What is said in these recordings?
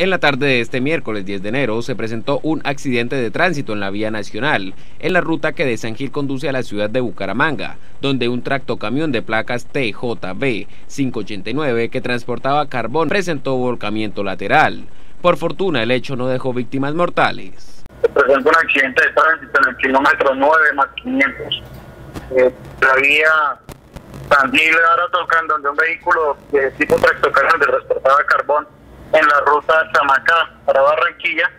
En la tarde de este miércoles 10 de enero se presentó un accidente de tránsito en la vía nacional, en la ruta que de San Gil conduce a la ciudad de Bucaramanga, donde un tractocamión de placas TJB 589 que transportaba carbón presentó volcamiento lateral. Por fortuna el hecho no dejó víctimas mortales. Se presentó un accidente de tránsito en el kilómetro 9 más 500. Eh, la vía San Gil ahora tocan donde un vehículo de tipo tractocamión la ruta Chamacá para Barranquilla,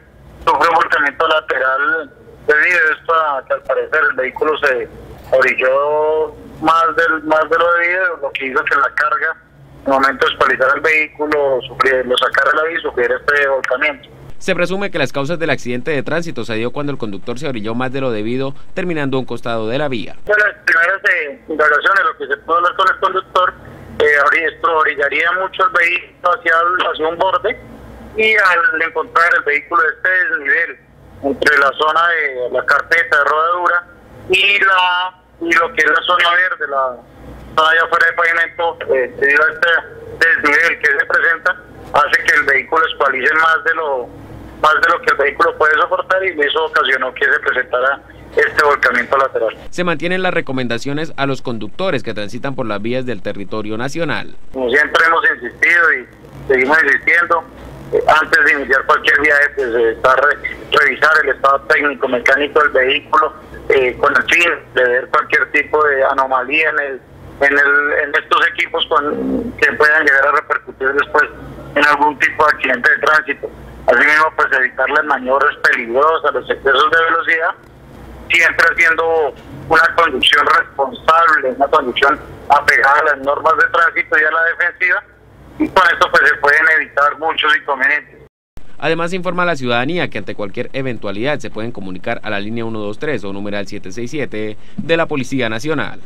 sufrió un volcamiento lateral debido a esto a que al parecer el vehículo se orilló más, del, más de lo debido, lo que hizo que la carga, en el momento de espalizar el vehículo, sufriera, lo sacara la vía y sufriera este volcamiento. Se presume que las causas del accidente de tránsito se dio cuando el conductor se orilló más de lo debido, terminando a un costado de la vía. De las primeras eh, indagaciones, lo que se pudo hablar con el conductor, eh, esto orillaría mucho el vehículo hacia, hacia un borde y al encontrar el vehículo de este desnivel entre la zona de la carpeta de rodadura y la y lo que es la zona verde, la zona allá afuera de pavimento, eh, debido a este desnivel que se presenta, hace que el vehículo escualice más de lo más de lo que el vehículo puede soportar y eso ocasionó que se presentara este volcamiento lateral. Se mantienen las recomendaciones a los conductores que transitan por las vías del territorio nacional. Como siempre hemos insistido y seguimos insistiendo, antes de iniciar cualquier viaje, pues eh, revisar el estado técnico mecánico del vehículo eh, con el fin de ver cualquier tipo de anomalía en el en, el, en estos equipos con, que puedan llegar a repercutir después en algún tipo de accidente de tránsito. Asimismo, pues evitar las maniobras peligrosas, los excesos de velocidad siempre haciendo una conducción responsable, una conducción apegada a las normas de tránsito y a la defensiva, y con esto pues se pueden evitar muchos inconvenientes. Además informa a la ciudadanía que ante cualquier eventualidad se pueden comunicar a la línea 123 o numeral 767 de la Policía Nacional.